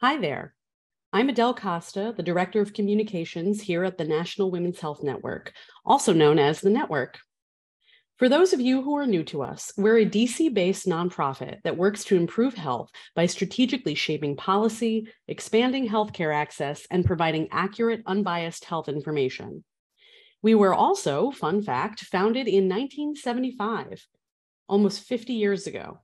Hi there. I'm Adele Costa, the Director of Communications here at the National Women's Health Network, also known as the Network. For those of you who are new to us, we're a DC based nonprofit that works to improve health by strategically shaping policy, expanding healthcare access, and providing accurate, unbiased health information. We were also, fun fact, founded in 1975, almost 50 years ago.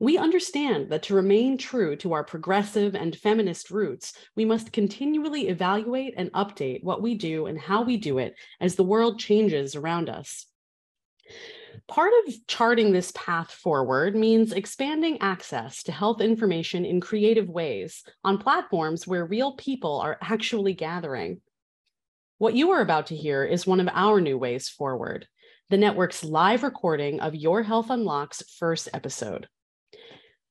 We understand that to remain true to our progressive and feminist roots, we must continually evaluate and update what we do and how we do it as the world changes around us. Part of charting this path forward means expanding access to health information in creative ways on platforms where real people are actually gathering. What you are about to hear is one of our new ways forward, the network's live recording of Your Health Unlocked's first episode.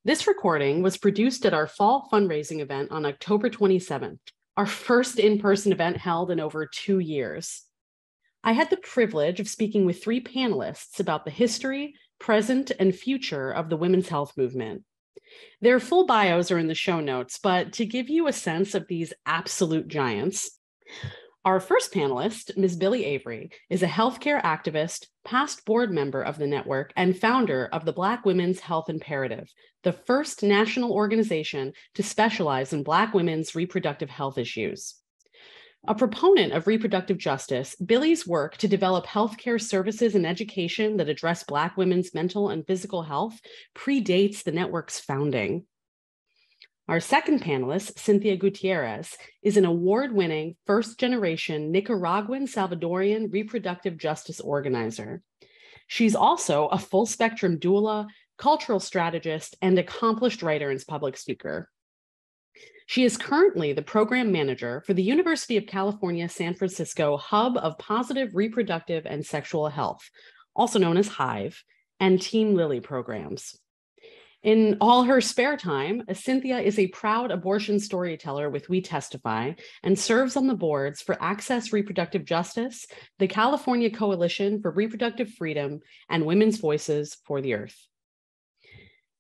This recording was produced at our fall fundraising event on October 27th, our first in person event held in over two years. I had the privilege of speaking with three panelists about the history, present, and future of the women's health movement. Their full bios are in the show notes, but to give you a sense of these absolute giants, our first panelist, Ms. Byllye Avery, is a healthcare activist, past board member of the network, and founder of the Black Women's Health Imperative, the first national organization to specialize in Black women's reproductive health issues. A proponent of reproductive justice, Byllye's work to develop healthcare services and education that address Black women's mental and physical health predates the network's founding. Our second panelist, Cynthia Gutierrez, is an award winning first generation Nicaraguan Salvadorian reproductive justice organizer. She's also a full spectrum doula, cultural strategist, and accomplished writer and public speaker. She is currently the program manager for the University of California, San Francisco Hub of Positive Reproductive and Sexual Health, also known as HIVE, and Team Lily programs. In all her spare time, Cynthia is a proud abortion storyteller with We Testify and serves on the boards for Access Reproductive Justice, the California Coalition for Reproductive Freedom, and Women's Voices for the Earth.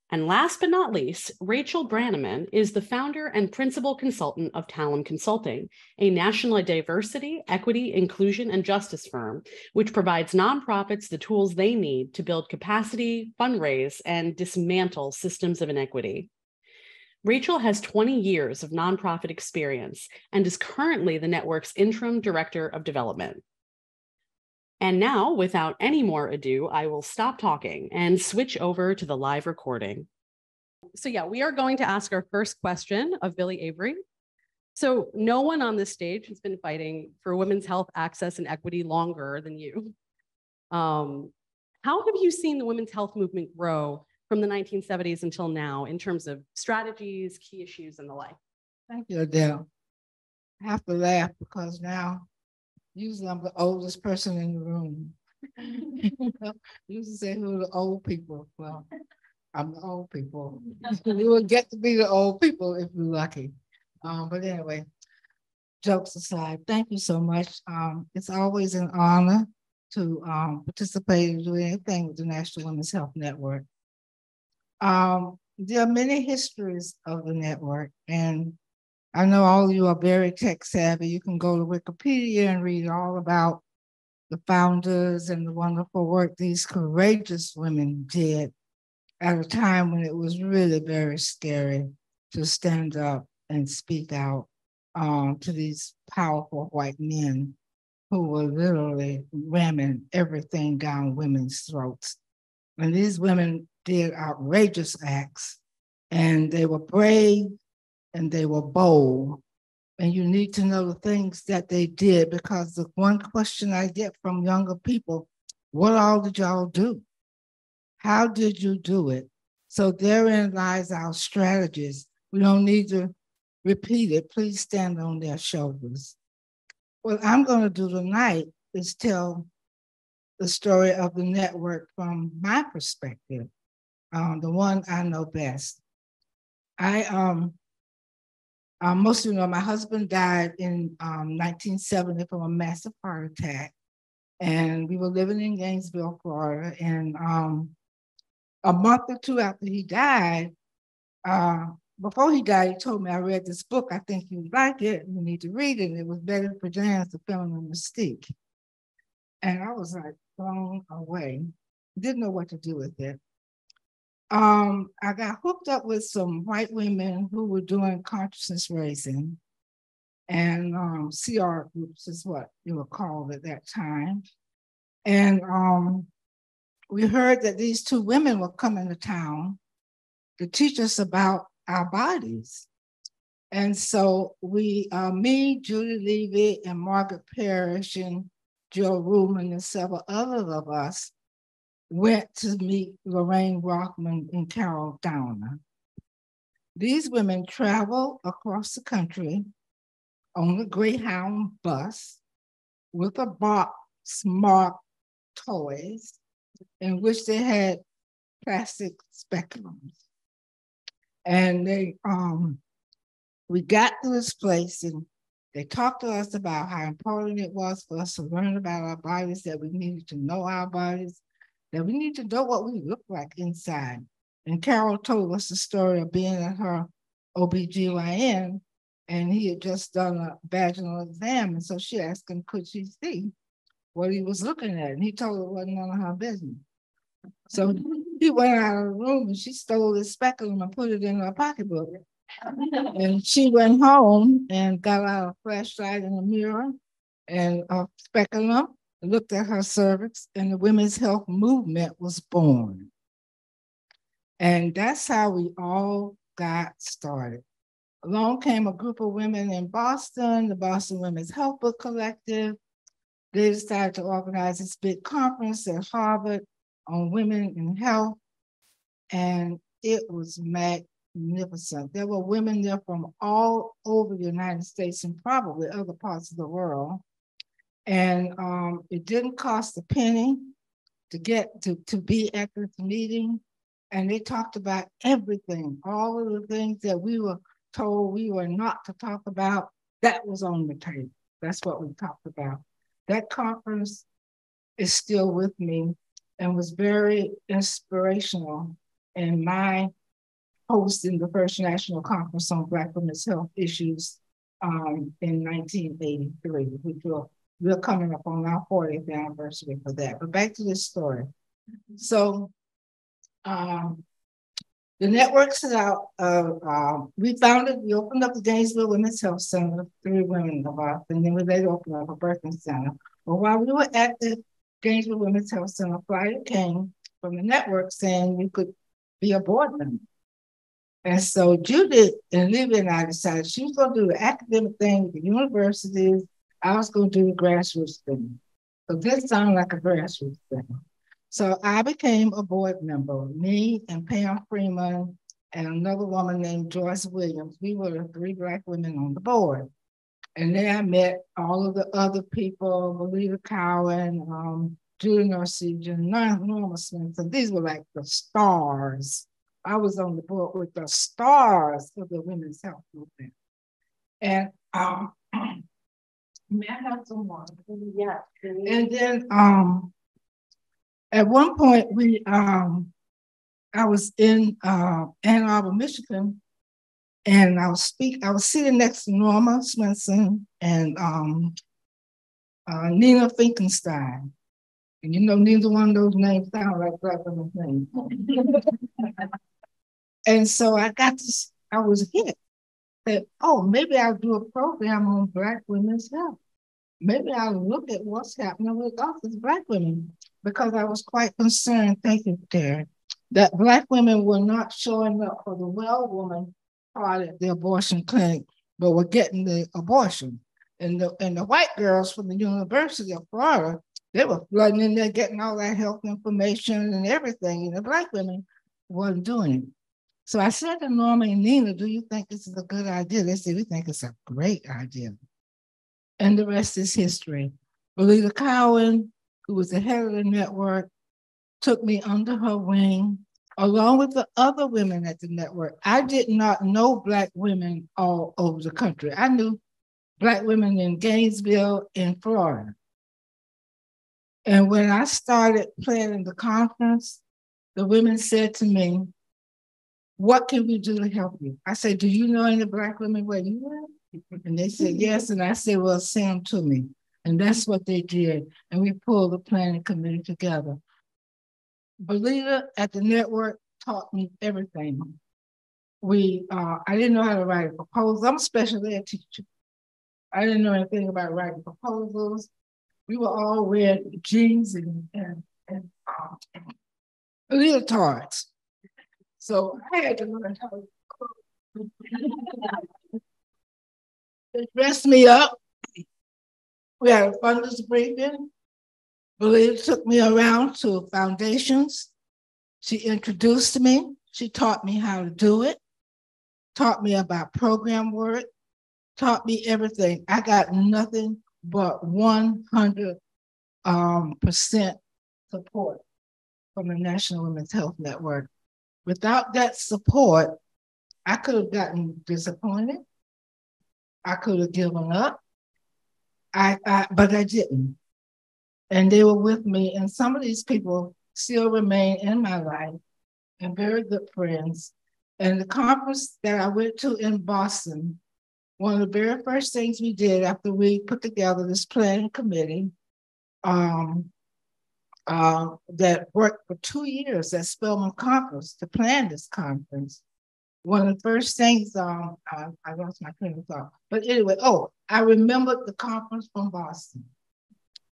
And last but not least, Rachel Brannaman is the founder and principal consultant of Talem Consulting, a national diversity, equity, inclusion, and justice firm, which provides nonprofits the tools they need to build capacity, fundraise, and dismantle systems of inequity. Rachel has 20 years of nonprofit experience and is currently the network's interim director of development. And now, without any more ado, I will stop talking and switch over to the live recording. So, yeah, we are going to ask our first question of Byllye Avery. So, no one on this stage has been fighting for women's health access and equity longer than you. Um, how have you seen the women's health movement grow from the 1970s until now in terms of strategies, key issues, and the like? Thank you, Adele. I have to laugh because now Usually I'm the oldest person in the room. Usually say who the old people. Well, I'm the old people. you will get to be the old people if you're lucky. Um, but anyway, jokes aside, thank you so much. Um, it's always an honor to um, participate in doing anything with the National Women's Health Network. Um, there are many histories of the network, and I know all of you are very tech savvy. You can go to Wikipedia and read all about the founders and the wonderful work these courageous women did at a time when it was really very scary to stand up and speak out um, to these powerful white men who were literally ramming everything down women's throats. And these women did outrageous acts, and they were brave, and they were bold. And you need to know the things that they did because the one question I get from younger people, what all did y'all do? How did you do it? So therein lies our strategies. We don't need to repeat it. Please stand on their shoulders. What I'm going to do tonight is tell the story of the network from my perspective, um, the one I know best. I um, um, most of you know my husband died in um, 1970 from a massive heart attack. And we were living in Gainesville, Florida. And um, a month or two after he died, uh, before he died, he told me, I read this book. I think you'd like it. You need to read it. It was better Betty Friedan's The Feminine Mystique. And I was like blown away. Didn't know what to do with it. Um, I got hooked up with some white women who were doing consciousness raising and um, CR groups is what you were called at that time. And um, we heard that these two women were coming to town to teach us about our bodies. And so we, uh, me, Judy Levy, and Margaret Parrish, and Joe Ruhlman, and several others of us went to meet Lorraine Rothman and Carol Downer. These women traveled across the country on a Greyhound bus with a box marked toys in which they had plastic speculums. And they um we got to this place and they talked to us about how important it was for us to learn about our bodies, that we needed to know our bodies, that we need to know what we look like inside. And Carol told us the story of being at her OBGYN and he had just done a vaginal exam. And so she asked him, could she see what he was looking at? And he told her it wasn't none of her business. So he went out of the room and she stole his speculum and put it in her pocketbook. and she went home and got out a flashlight and a mirror and a speculum, looked at her cervix, and the women's health movement was born. And that's how we all got started. Along came a group of women in Boston, the Boston Women's Health Book Collective. They decided to organize this big conference at Harvard on women in health. And it was magnificent. There were women there from all over the United States and probably other parts of the world. And um, it didn't cost a penny to get to, to be at this meeting. And they talked about everything, all of the things that we were told we were not to talk about, that was on the table. That's what we talked about. That conference is still with me and was very inspirational in my hosting the first national conference on Black women's health issues um, in 1983, which will, we're coming up on our 40th anniversary for that. But back to this story. So um, the network set out, uh, uh, we founded, we opened up the Gainesville Women's Health Center, three women of us, and then we later opened up a birthing center. But while we were at the Gainesville Women's Health Center, a flyer came from the network saying you could be a board member. And so Judith and Libby and I decided she was going to do the academic thing with the universities. I was going to do the grassroots thing. So this sounded like a grassroots thing. So I became a board member, me and Pam Freeman and another woman named Joyce Williams. We were three Black women on the board. And then I met all of the other people, Belita Cowan, um, Julie Norsigian, Norma Smith. So these were like the stars. I was on the board with the stars of the women's health movement. And um, may I have some more? Yeah. And then um, at one point we um I was in uh, Ann Arbor, Michigan, and I was speak. I was sitting next to Norma Swenson and um, uh, Nina Finkelstein, and you know neither one of those names sound like black women's names. and so I got this. I was hit that oh maybe I'll do a program on Black women's health. Maybe I'll look at what's happening with us as Black women because I was quite concerned, thank you, Terry, that Black women were not showing up for the well woman part at the abortion clinic, but were getting the abortion. And the, and the white girls from the University of Florida, they were flooding in there getting all that health information and everything. And the Black women weren't doing it. So I said to Norma and Nina, do you think this is a good idea? They said, we think it's a great idea. And the rest is history. Belita Cowan, who was the head of the network, took me under her wing, along with the other women at the network. I did not know Black women all over the country. I knew Black women in Gainesville in Florida. And when I started planning the conference, the women said to me, what can we do to help you? I said, do you know any black women where you live? And they said, yes. And I said, well, send them to me. And that's what they did. And we pulled the planning committee together. Belita at the network taught me everything. We, uh, I didn't know how to write a proposal. I'm a special ed teacher. I didn't know anything about writing proposals. We were all wearing jeans and, and, and um, leotards. So I had to learn how to They dressed me up. We had a funders briefing. Belita took me around to foundations. She introduced me. She taught me how to do it, taught me about program work, taught me everything. I got nothing but 100 um, percent support from the National Women's Health Network. Without that support, I could have gotten disappointed. I could have given up. I, I but I didn't. And they were with me. And some of these people still remain in my life and very good friends. And the conference that I went to in Boston, one of the very first things we did after we put together this planning committee um, uh, that worked for two years at Spelman Conference to plan this conference. One of the first things, um, I, I lost my train of thought, but anyway, oh, I remembered the conference from Boston.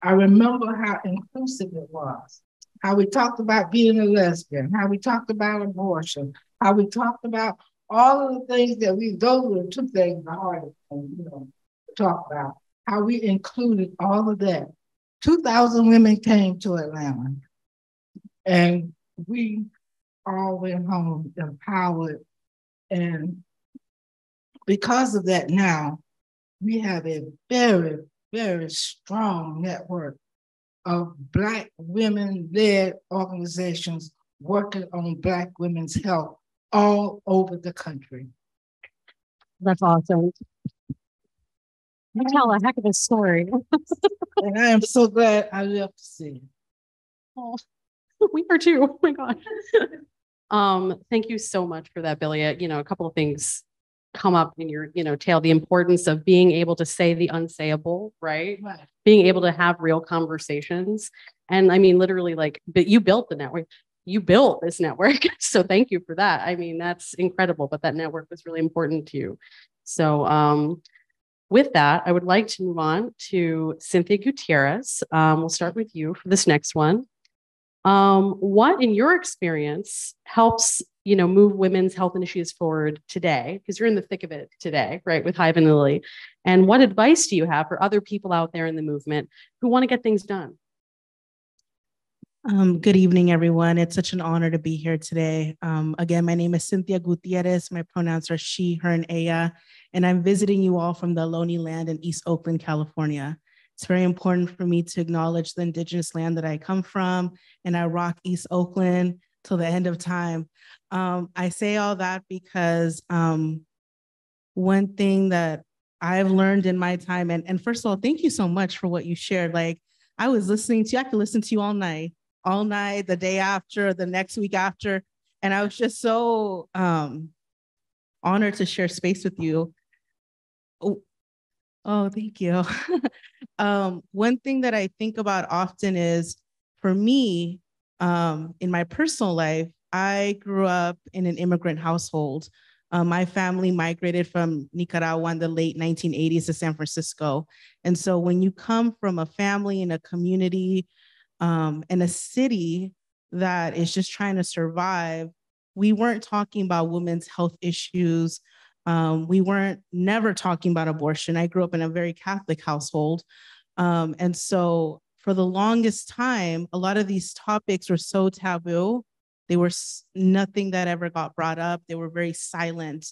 I remember how inclusive it was, how we talked about being a lesbian, how we talked about abortion, how we talked about all of the things that we, those were two things the hardest thing, you know, to talk about, how we included all of that 2,000 women came to Atlanta and we all went home empowered. And because of that, now we have a very, very strong network of Black women led organizations working on Black women's health all over the country. That's awesome. You tell a heck of a story. and I am so glad I left to see. Oh, we are too. Oh my God. um, thank you so much for that, Byllye. You know, a couple of things come up in your, you know, tale, the importance of being able to say the unsayable, right? right? Being able to have real conversations. And I mean, literally, like, but you built the network. You built this network. So thank you for that. I mean, that's incredible, but that network was really important to you. So um, with that, I would like to move on to Cynthia Gutierrez. Um, we'll start with you for this next one. Um, what, in your experience, helps you know move women's health initiatives forward today? Because you're in the thick of it today, right, with Hive and Lily. And what advice do you have for other people out there in the movement who want to get things done? Um, good evening, everyone. It's such an honor to be here today. Um, again, my name is Cynthia Gutierrez. My pronouns are she, her, and ella, and I'm visiting you all from the Ohlone land in East Oakland, California. It's very important for me to acknowledge the indigenous land that I come from, and I rock East Oakland till the end of time. Um, I say all that because um, one thing that I've learned in my time, and, and first of all, thank you so much for what you shared. Like, I was listening to you, I could listen to you all night all night, the day after, the next week after. And I was just so um, honored to share space with you. Oh, oh thank you. um, one thing that I think about often is for me, um, in my personal life, I grew up in an immigrant household. Uh, my family migrated from Nicaragua in the late 1980s to San Francisco. And so when you come from a family and a community um, in a city that is just trying to survive, we weren't talking about women's health issues. Um, we weren't never talking about abortion. I grew up in a very Catholic household. Um, and so for the longest time, a lot of these topics were so taboo. They were nothing that ever got brought up. They were very silent.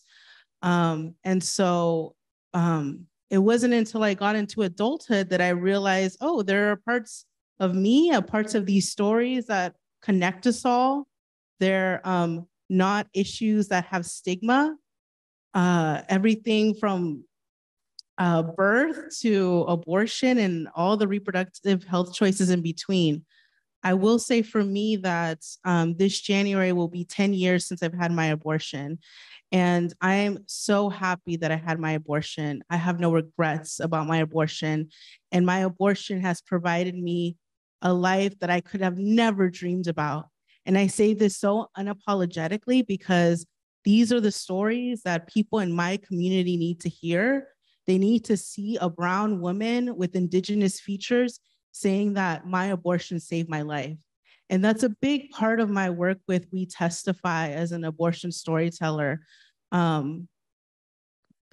Um, and so um, it wasn't until I got into adulthood that I realized, oh, there are parts of me, uh, parts of these stories that connect us all. They're um, not issues that have stigma. Uh, everything from uh, birth to abortion and all the reproductive health choices in between. I will say for me that um, this January will be 10 years since I've had my abortion. And I'm so happy that I had my abortion. I have no regrets about my abortion. And my abortion has provided me a life that I could have never dreamed about. And I say this so unapologetically because these are the stories that people in my community need to hear. They need to see a brown woman with indigenous features saying that my abortion saved my life. And that's a big part of my work with We Testify as an abortion storyteller. Um,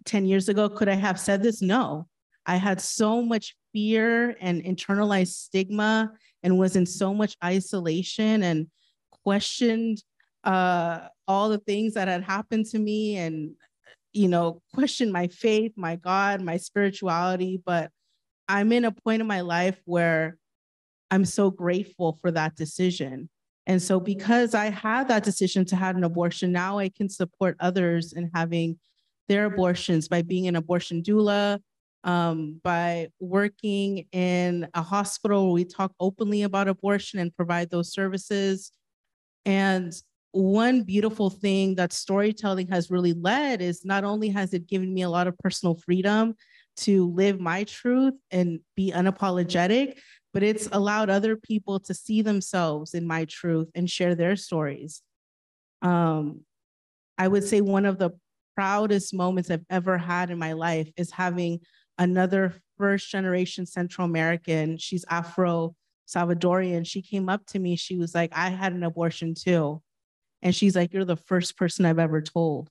10 years ago, could I have said this? No. I had so much fear and internalized stigma and was in so much isolation and questioned uh, all the things that had happened to me and, you know, questioned my faith, my God, my spirituality. But I'm in a point in my life where I'm so grateful for that decision. And so, because I had that decision to have an abortion, now I can support others in having their abortions by being an abortion doula, um, by working in a hospital where we talk openly about abortion and provide those services. And one beautiful thing that storytelling has really led is not only has it given me a lot of personal freedom to live my truth and be unapologetic, but it's allowed other people to see themselves in my truth and share their stories. Um, I would say one of the proudest moments I've ever had in my life is having another first generation Central American. She's Afro Salvadorian. She came up to me. She was like, I had an abortion too. And she's like, You're the first person I've ever told.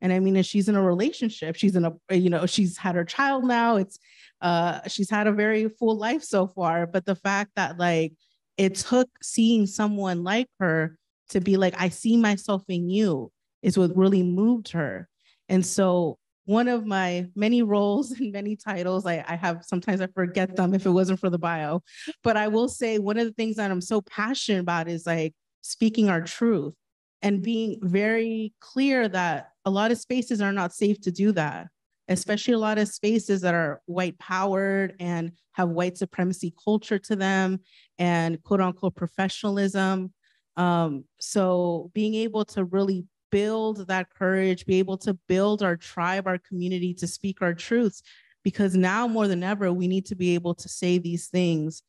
And I mean, and she's in a relationship. She's in a, you know, she's had her child now. It's, uh, she's had a very full life so far. But the fact that like it took seeing someone like her to be like, I see myself in you is what really moved her. And so one of my many roles and many titles, I, I have sometimes I forget them if it wasn't for the bio, but I will say one of the things that I'm so passionate about is like speaking our truth and being very clear that a lot of spaces are not safe to do that, especially a lot of spaces that are white powered and have white supremacy culture to them and quote unquote professionalism. Um, so being able to really build that courage, be able to build our tribe, our community to speak our truths, because now more than ever, we need to be able to say these things,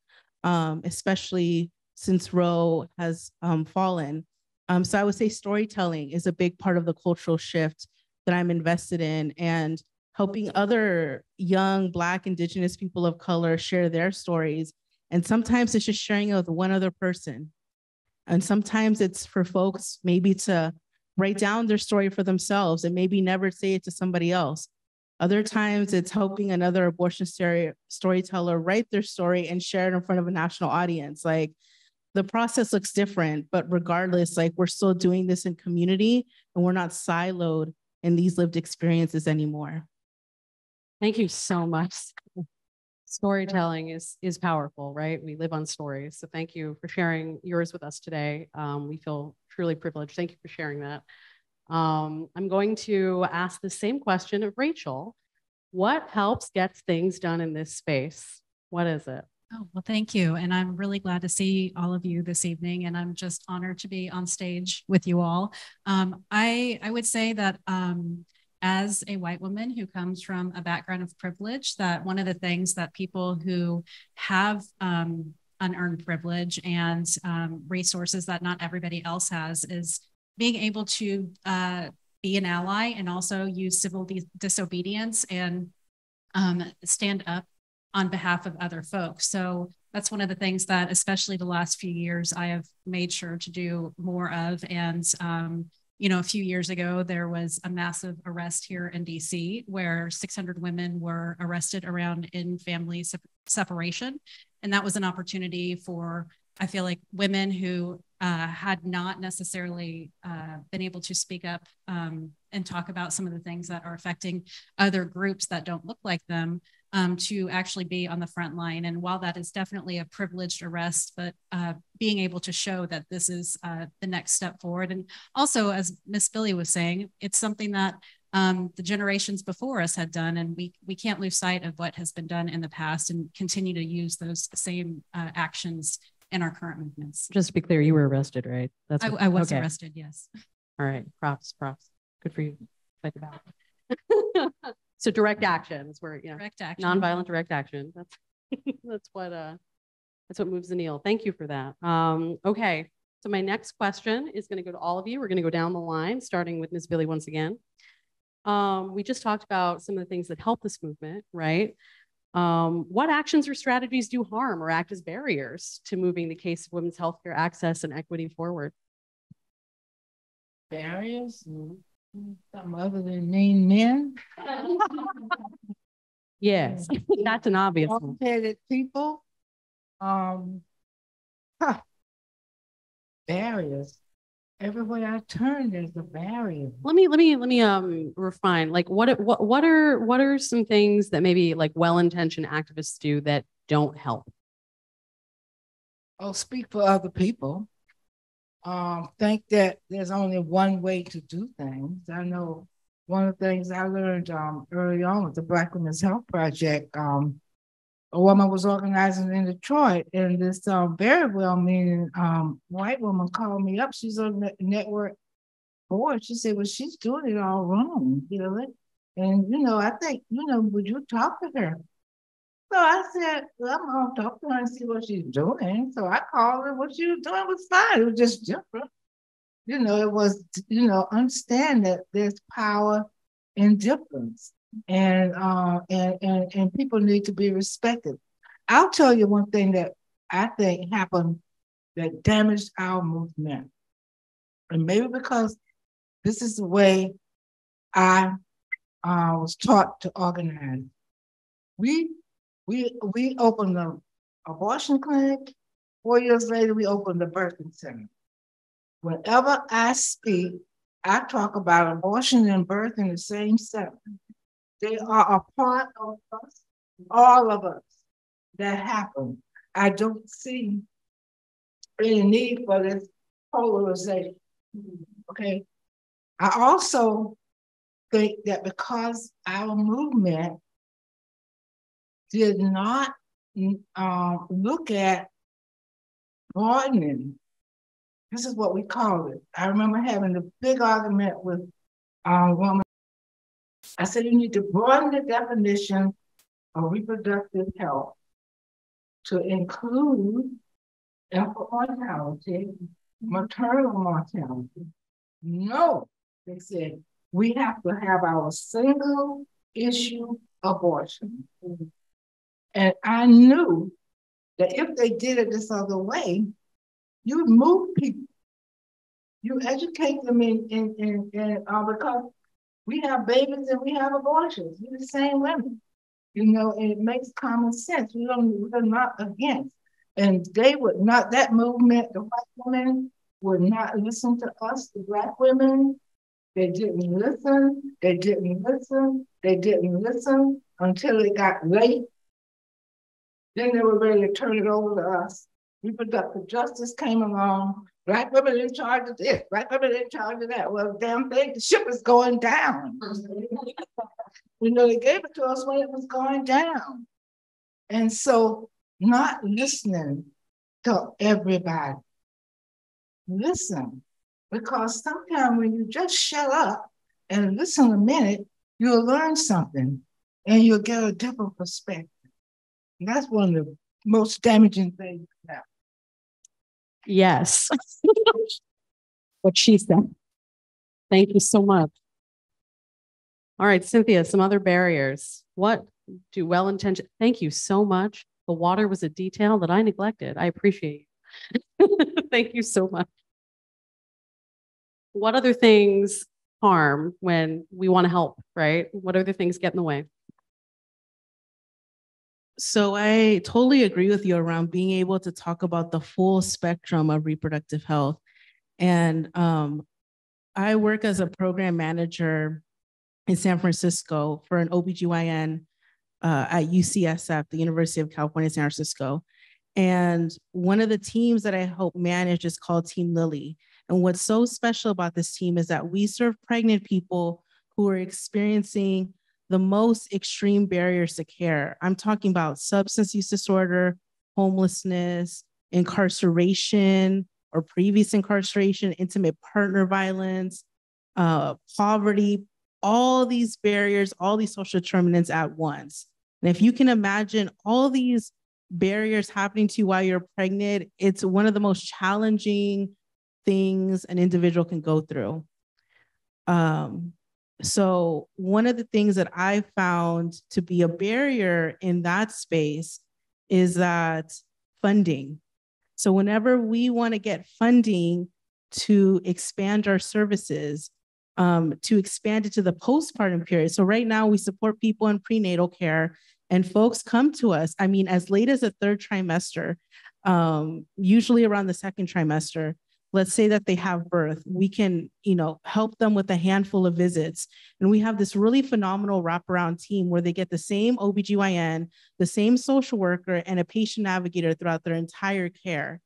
um, especially since Roe has um, fallen. Um, so I would say storytelling is a big part of the cultural shift that I'm invested in and helping other young Black, Indigenous people of color share their stories. And sometimes it's just sharing it with one other person. And sometimes it's for folks maybe to write down their story for themselves and maybe never say it to somebody else. Other times it's helping another abortion story, storyteller write their story and share it in front of a national audience. Like the process looks different, but regardless, like we're still doing this in community and we're not siloed in these lived experiences anymore. Thank you so much. Storytelling is is powerful, right? We live on stories. So thank you for sharing yours with us today. Um, we feel truly privileged. Thank you for sharing that. Um, I'm going to ask the same question of Rachel. What helps get things done in this space? What is it? Oh, well, thank you. And I'm really glad to see all of you this evening. And I'm just honored to be on stage with you all. Um, I, I would say that um, as a white woman who comes from a background of privilege, that one of the things that people who have um, unearned privilege and um, resources that not everybody else has is being able to uh, be an ally and also use civil disobedience and um, stand up on behalf of other folks. So that's one of the things that, especially the last few years, I have made sure to do more of. And, um, you know, a few years ago, there was a massive arrest here in DC where 600 women were arrested around in family se- separation. And that was an opportunity for, I feel like, women who uh, had not necessarily uh, been able to speak up um, and talk about some of the things that are affecting other groups that don't look like them um, to actually be on the front line. And while that is definitely a privileged arrest, but uh, being able to show that this is uh, the next step forward. And also, as Miss Byllye was saying, it's something that um, the generations before us had done, and we we can't lose sight of what has been done in the past and continue to use those same uh, actions in our current movements. Just to be clear, you were arrested, right? That's I, what, I was okay. arrested, yes. All right, props, props. Good for you. The battle. so direct action is where, you know, direct action. nonviolent direct action. That's that's what uh that's what moves the needle. Thank you for that. Um, okay, so my next question is going to go to all of you. We're going to go down the line, starting with Ms. Byllye once again. Um, we just talked about some of the things that help this movement, right? Um, what actions or strategies do harm or act as barriers to moving the case of women's healthcare access and equity forward? Barriers? Some other than mean men? yes, that's an obvious one. people? Um, huh. Barriers everywhere I turn, there's a barrier. Let me let me let me um refine. Like what what what are what are some things that maybe like well-intentioned activists do that don't help? Oh, speak for other people. Um, think that there's only one way to do things. I know one of the things I learned um, early on with the Black Women's Health Project. Um, a woman was organizing in Detroit, and this um, very well meaning um, white woman called me up. She's on the network board. She said, Well, she's doing it all wrong, you know. And, you know, I think, you know, would you talk to her? So I said, Well, I'm to talk to her and see what she's doing. So I called her. What she was doing was fine. It was just different. You know, it was, you know, understand that there's power in difference and uh, and and and people need to be respected. I'll tell you one thing that I think happened that damaged our movement, and maybe because this is the way I uh, was taught to organize. We we we opened the abortion clinic. Four years later, we opened the birthing center. Whenever I speak, I talk about abortion and birth in the same center. They are a part of us, all of us, that happen. I don't see any need for this polarization. Okay. I also think that because our movement did not um, look at broadening, this is what we call it. I remember having a big argument with a woman I said you need to broaden the definition of reproductive health to include infant mortality, maternal mortality. No, they said we have to have our single issue abortion. And I knew that if they did it this other way, you move people. You educate them in, in, in, in uh, because we have babies and we have abortions. We're the same women. You know, and it makes common sense. We don't, we're not against. And they would not, that movement, the white women would not listen to us, the black women. They didn't listen. They didn't listen. They didn't listen until it got late. Then they were ready to turn it over to us. Reproductive justice came along. Black women in charge of this, black women in charge of that. Well, damn thing, the ship is going down. you know, they gave it to us when it was going down. And so, not listening to everybody. Listen, because sometimes when you just shut up and listen a minute, you'll learn something and you'll get a different perspective. And that's one of the most damaging things. Yes. what she said. Thank you so much. All right, Cynthia, some other barriers. What do well intentioned? Thank you so much. The water was a detail that I neglected. I appreciate you. Thank you so much. What other things harm when we want to help, right? What other things get in the way? So I totally agree with you around being able to talk about the full spectrum of reproductive health. And um, I work as a program manager in San Francisco for an OBGYN uh, at UCSF, the University of California, San Francisco. And one of the teams that I help manage is called Team Lily. And what's so special about this team is that we serve pregnant people who are experiencing the most extreme barriers to care. I'm talking about substance use disorder, homelessness, incarceration or previous incarceration, intimate partner violence, uh, poverty, all these barriers, all these social determinants at once. And if you can imagine all these barriers happening to you while you're pregnant, it's one of the most challenging things an individual can go through. Um, so, one of the things that I found to be a barrier in that space is that funding. So, whenever we want to get funding to expand our services, um, to expand it to the postpartum period. So, right now, we support people in prenatal care, and folks come to us, I mean, as late as the third trimester, um, usually around the second trimester let's say that they have birth we can you know help them with a handful of visits. And we have this really phenomenal wraparound team where they get the same obgyn the same social worker and a patient navigator throughout their entire care.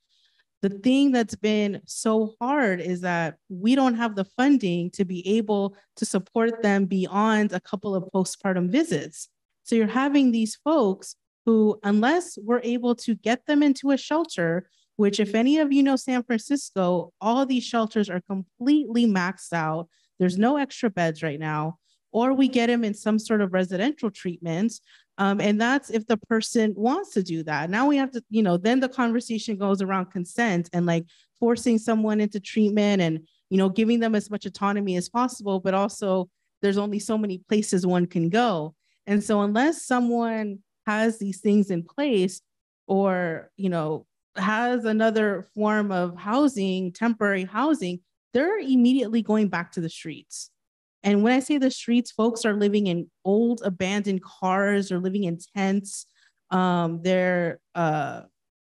The thing that's been so hard is that we don't have the funding to be able to support them beyond a couple of postpartum visits. So you're having these folks who unless we're able to get them into a shelter which if any of you know San Francisco, all these shelters are completely maxed out. There's no extra beds right now, or we get them in some sort of residential treatment. Um, and that's if the person wants to do that. Now we have to, you know, then the conversation goes around consent and like forcing someone into treatment and, you know, giving them as much autonomy as possible, but also there's only so many places one can go. And so unless someone has these things in place or, you know, has another form of housing, temporary housing, they're immediately going back to the streets. And when I say the streets, folks are living in old abandoned cars or living in tents. Um, they're uh,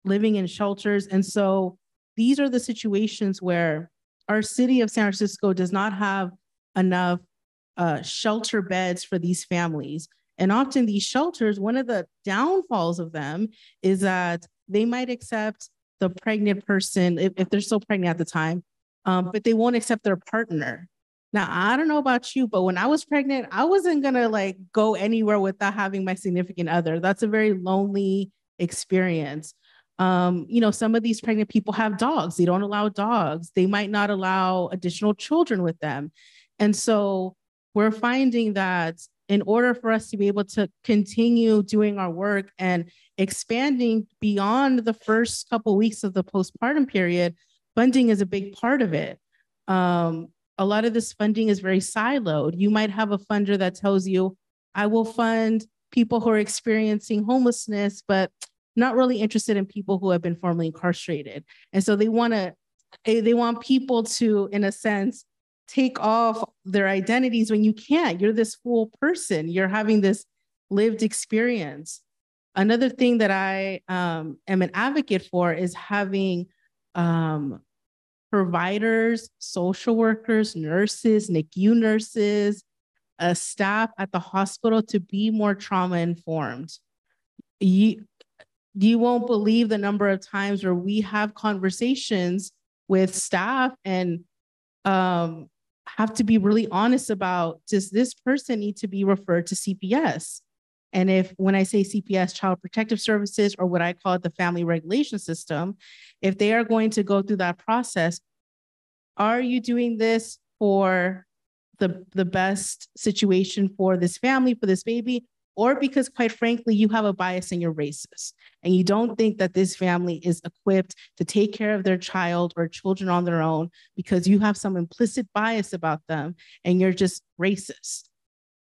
living in shelters. And so these are the situations where our city of San Francisco does not have enough uh, shelter beds for these families. And often these shelters, one of the downfalls of them is that they might accept the pregnant person if, if they're still pregnant at the time, um, but they won't accept their partner. Now, I don't know about you, but when I was pregnant, I wasn't gonna like go anywhere without having my significant other. That's a very lonely experience. Um, you know, some of these pregnant people have dogs. They don't allow dogs. They might not allow additional children with them. And so we're finding that in order for us to be able to continue doing our work and expanding beyond the first couple weeks of the postpartum period, funding is a big part of it. Um, a lot of this funding is very siloed. You might have a funder that tells you, I will fund people who are experiencing homelessness, but not really interested in people who have been formerly incarcerated. And so they want to, they want people to, in a sense, take off their identities when you can't. You're this full person, you're having this lived experience. Another thing that I um, am an advocate for is having um, providers, social workers, nurses, NICU nurses, a staff at the hospital to be more trauma informed. You, you won't believe the number of times where we have conversations with staff and um, have to be really honest about does this person need to be referred to CPS? And if when I say CPS, Child Protective Services, or what I call it the Family Regulation System, if they are going to go through that process, are you doing this for the, the best situation for this family, for this baby? Or because, quite frankly, you have a bias and you're racist and you don't think that this family is equipped to take care of their child or children on their own because you have some implicit bias about them and you're just racist.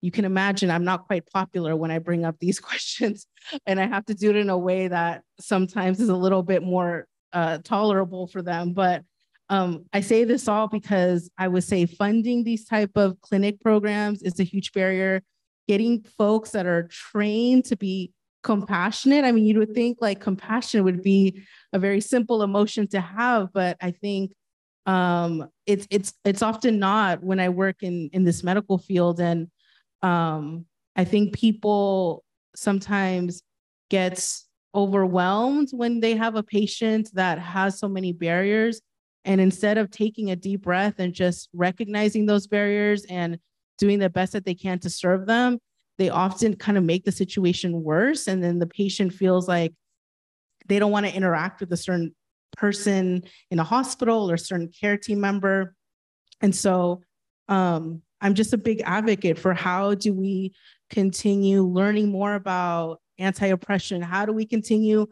You can imagine I'm not quite popular when I bring up these questions, and I have to do it in a way that sometimes is a little bit more uh, tolerable for them. But um, I say this all because I would say funding these type of clinic programs is a huge barrier getting folks that are trained to be compassionate. I mean, you would think like compassion would be a very simple emotion to have, but I think um, it's it's it's often not when I work in in this medical field, and um, I think people sometimes gets overwhelmed when they have a patient that has so many barriers and instead of taking a deep breath and just recognizing those barriers and doing the best that they can to serve them, they often kind of make the situation worse. And then the patient feels like they don't want to interact with a certain person in a hospital or a certain care team member. And so um, I'm just a big advocate for how do we continue learning more about anti-oppression? How do we continue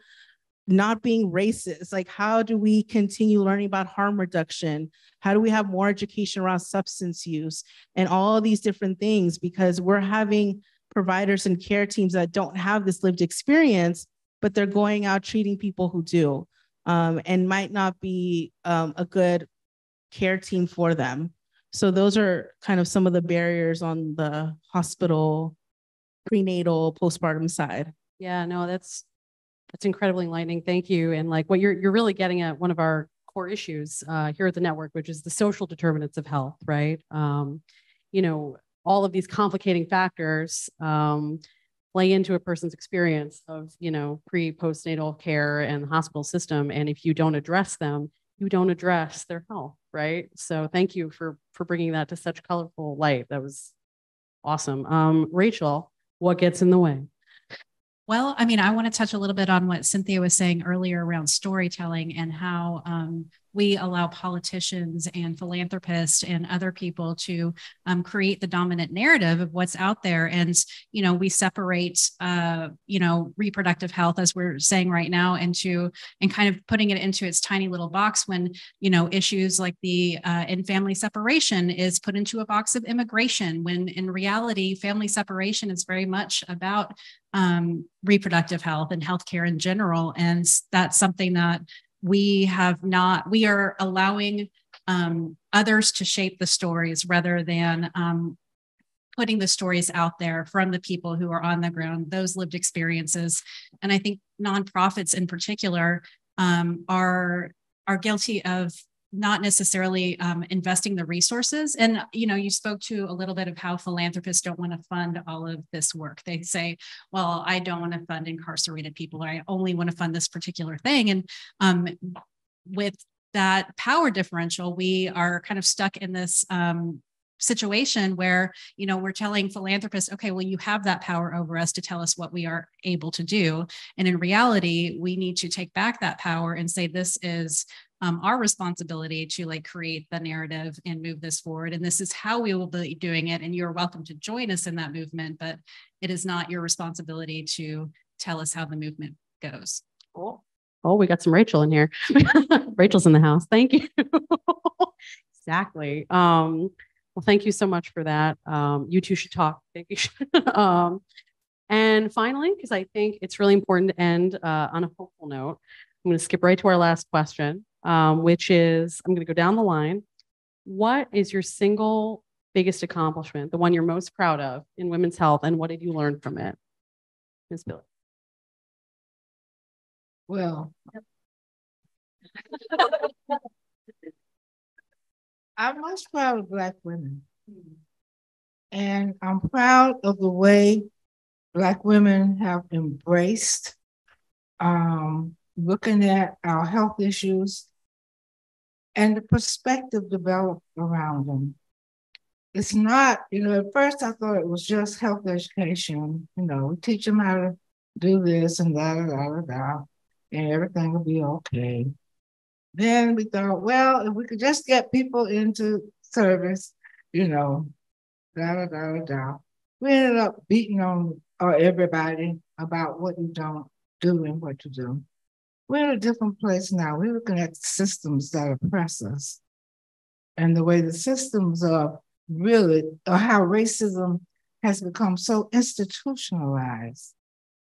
not being racist? Like, how do we continue learning about harm reduction? How do we have more education around substance use and all these different things? Because we're having providers and care teams that don't have this lived experience, but they're going out treating people who do um, and might not be um, a good care team for them. So those are kind of some of the barriers on the hospital, prenatal, postpartum side. Yeah, no, that's that's incredibly enlightening. Thank you. And like what you're you're really getting at one of our core issues uh, here at the network, which is the social determinants of health, right? Um, you know, all of these complicating factors um, play into a person's experience of, you know, pre postnatal care and the hospital system. And if you don't address them, you don't address their health, right? So thank you for for bringing that to such colorful light. That was awesome. Um, Rachel, what gets in the way? Well, I mean, I want to touch a little bit on what Cynthia was saying earlier around storytelling and how um, we allow politicians and philanthropists and other people to um, create the dominant narrative of what's out there. And, you know, we separate, uh, you know, reproductive health, as we're saying right now, into and kind of putting it into its tiny little box when, you know, issues like the uh, in family separation is put into a box of immigration, when in reality, family separation is very much about um, reproductive health and healthcare in general. And that's something that we have not we are allowing um, others to shape the stories rather than um, putting the stories out there from the people who are on the ground those lived experiences. And i think nonprofits in particular um, are are guilty of not necessarily um, investing the resources. And you know, you spoke to a little bit of how philanthropists don't want to fund all of this work. They say, "Well, I don't want to fund incarcerated people. or I only want to fund this particular thing." And um, with that power differential, we are kind of stuck in this um, situation where you know we're telling philanthropists okay well you have that power over us to tell us what we are able to do and in reality we need to take back that power and say this is um, our responsibility to like create the narrative and move this forward. And this is how we will be doing it. And you're welcome to join us in that movement, but it is not your responsibility to tell us how the movement goes. Cool. Oh, we got some Rachel in here. Rachel's in the house. Thank you. exactly. Um, well, thank you so much for that. Um, you two should talk. Thank you. um, and finally, because I think it's really important to end uh, on a hopeful note, I'm going to skip right to our last question um, which is I'm going to go down the line. What is your single biggest accomplishment, the one you're most proud of in women's health, and what did you learn from it? Ms. Byllye. Well, I'm most proud of Black women. And I'm proud of the way Black women have embraced um, looking at our health issues and the perspective developed around them. It's not, you know, at first I thought it was just health education. You know, we teach them how to do this and da da da da and everything will be okay. Then we thought, well, if we could just get people into service, you know, da da da da. We ended up beating on uh, everybody about what you don't do and what you do. We're in a different place now. We're looking at systems that oppress us and the way the systems are really, or how racism has become so institutionalized.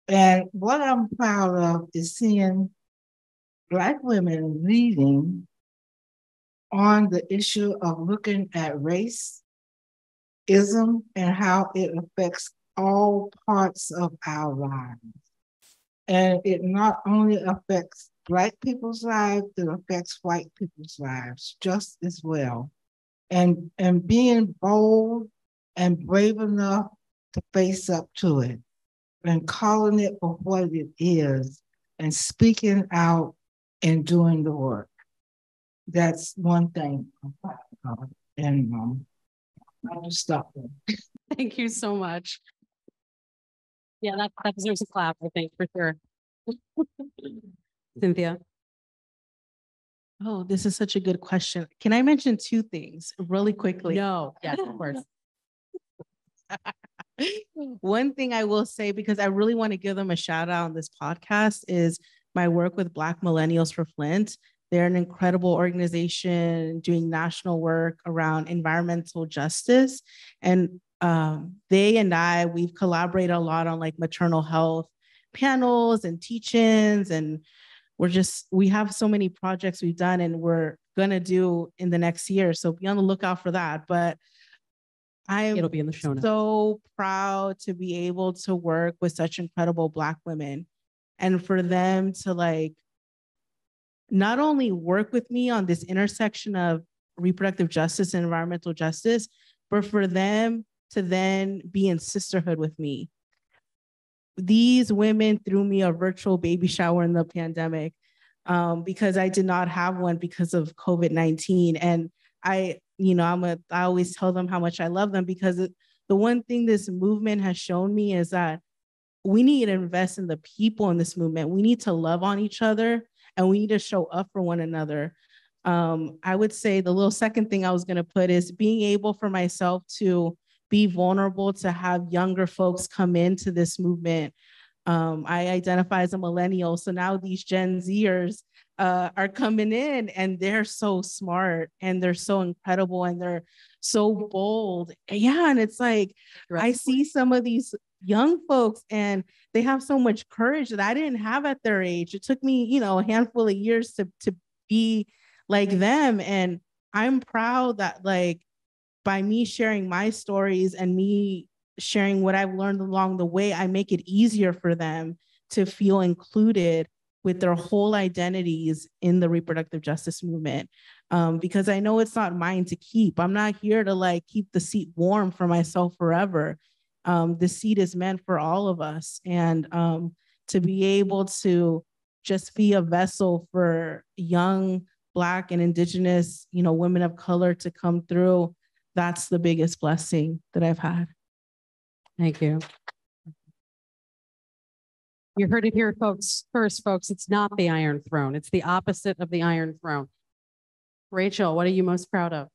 And what I'm proud of is seeing Black women leading on the issue of looking at race, ism, and how it affects all parts of our lives. And it not only affects Black people's lives, it affects white people's lives just as well. And, and being bold and brave enough to face up to it and calling it for what it is and speaking out and doing the work. That's one thing. And um, I'll just stop there. Thank you so much. Yeah, that, that deserves a clap, I think, for sure. Cynthia? Oh, this is such a good question. Can I mention two things really quickly? No, yes, of course. One thing I will say, because I really want to give them a shout out on this podcast, is my work with Black Millennials for Flint. They're an incredible organization doing national work around environmental justice. And um, they and I, we've collaborated a lot on like maternal health panels and teach-ins and we're just we have so many projects we've done and we're gonna do in the next year so be on the lookout for that but i'm It'll be in the show notes. so proud to be able to work with such incredible black women and for them to like not only work with me on this intersection of reproductive justice and environmental justice but for them to then be in sisterhood with me these women threw me a virtual baby shower in the pandemic um, because I did not have one because of COVID 19. And I, you know, I'm a, I always tell them how much I love them because it, the one thing this movement has shown me is that we need to invest in the people in this movement. We need to love on each other and we need to show up for one another. Um, I would say the little second thing I was going to put is being able for myself to be vulnerable to have younger folks come into this movement. Um, I identify as a millennial, so now these Gen Zers uh, are coming in and they're so smart and they're so incredible and they're so bold. Yeah, and it's like I see some of these young folks and they have so much courage that I didn't have at their age. It took me, you know, a handful of years to to be like them and I'm proud that like by me sharing my stories and me sharing what I've learned along the way, I make it easier for them to feel included with their whole identities in the reproductive justice movement. Um, because I know it's not mine to keep. I'm not here to like keep the seat warm for myself forever. Um, the seat is meant for all of us. And um, to be able to just be a vessel for young Black and Indigenous, you know, women of color to come through that's the biggest blessing that I've had. Thank you. You heard it here, folks. First, folks, it's not the Iron Throne. It's the opposite of the Iron Throne. Rachel, what are you most proud of?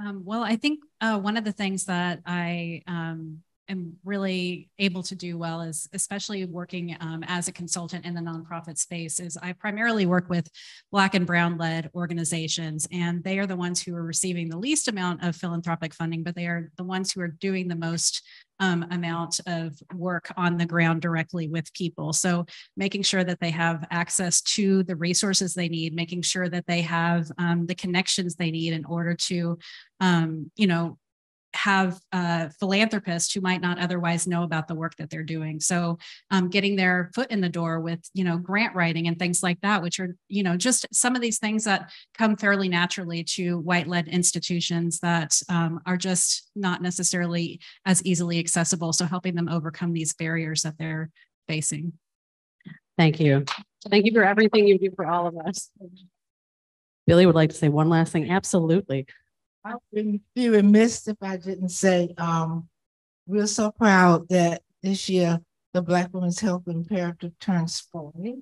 Um, well, I think uh, one of the things that I um, am really able to do well is especially working um, as a consultant in the nonprofit space is I primarily work with black and brown led organizations and they are the ones who are receiving the least amount of philanthropic funding, but they are the ones who are doing the most um, amount of work on the ground directly with people. So making sure that they have access to the resources they need, making sure that they have um, the connections they need in order to, um, you know, have uh, philanthropists who might not otherwise know about the work that they're doing. So um, getting their foot in the door with, you know, grant writing and things like that, which are, you know, just some of these things that come fairly naturally to white-led institutions that um, are just not necessarily as easily accessible. So helping them overcome these barriers that they're facing. Thank you. Thank you for everything you do for all of us. Byllye would like to say one last thing. Absolutely. I wouldn't be remiss if I didn't say um, we're so proud that this year the Black Women's Health Imperative turns 40.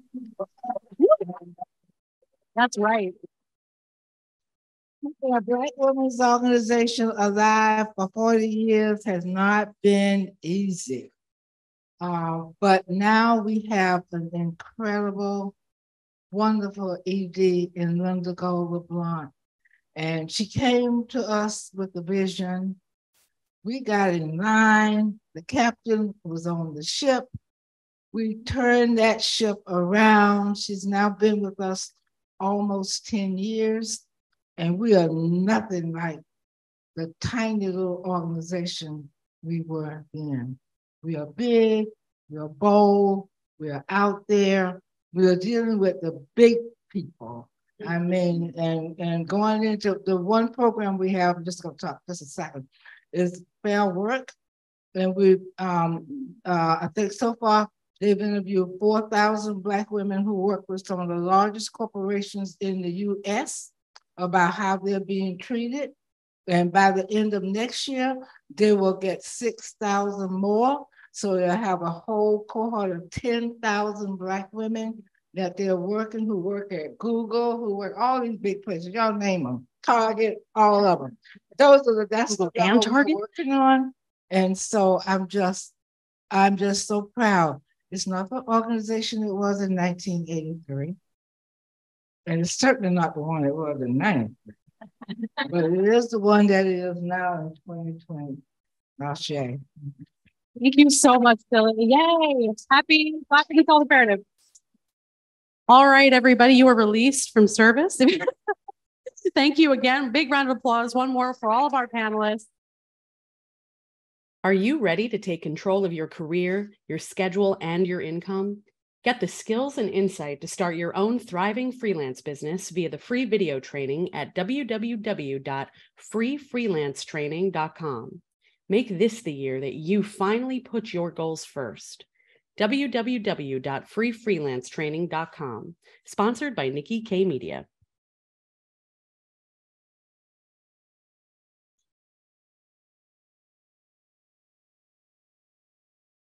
That's right. A Black Women's Organization alive for 40 years has not been easy. Uh, but now we have an incredible, wonderful ED in Linda Goler Blount. And she came to us with a vision. We got in line. The captain was on the ship. We turned that ship around. She's now been with us almost 10 years, and we are nothing like the tiny little organization we were in. We are big, we are bold, we are out there, we are dealing with the big people. I mean, and and going into the one program we have, I'm just gonna talk just a second, is fair work. And we um uh I think so far they've interviewed 4,000 black women who work with some of the largest corporations in the US about how they're being treated. And by the end of next year, they will get 6,000 more. So they'll have a whole cohort of 10,000 black women that they're working, who work at Google, who work all these big places. Y'all name them, Target, all of them. Those are the that's the and Target working on. And so I'm just, I'm just so proud. It's not the organization it was in 1983. And it's certainly not the one it was in 93. but it is the one that it is now in 2020. Ashe. Thank you so much, Byllye. Yay. Happy Black Health Imperative. All right, everybody, you are released from service. Thank you again. Big round of applause. One more for all of our panelists. Are you ready to take control of your career, your schedule, and your income? Get the skills and insight to start your own thriving freelance business via the free video training at www.freefreelancetraining.com. Make this the year that you finally put your goals first. www.freefreelancetraining.com, sponsored by Nicki K Media.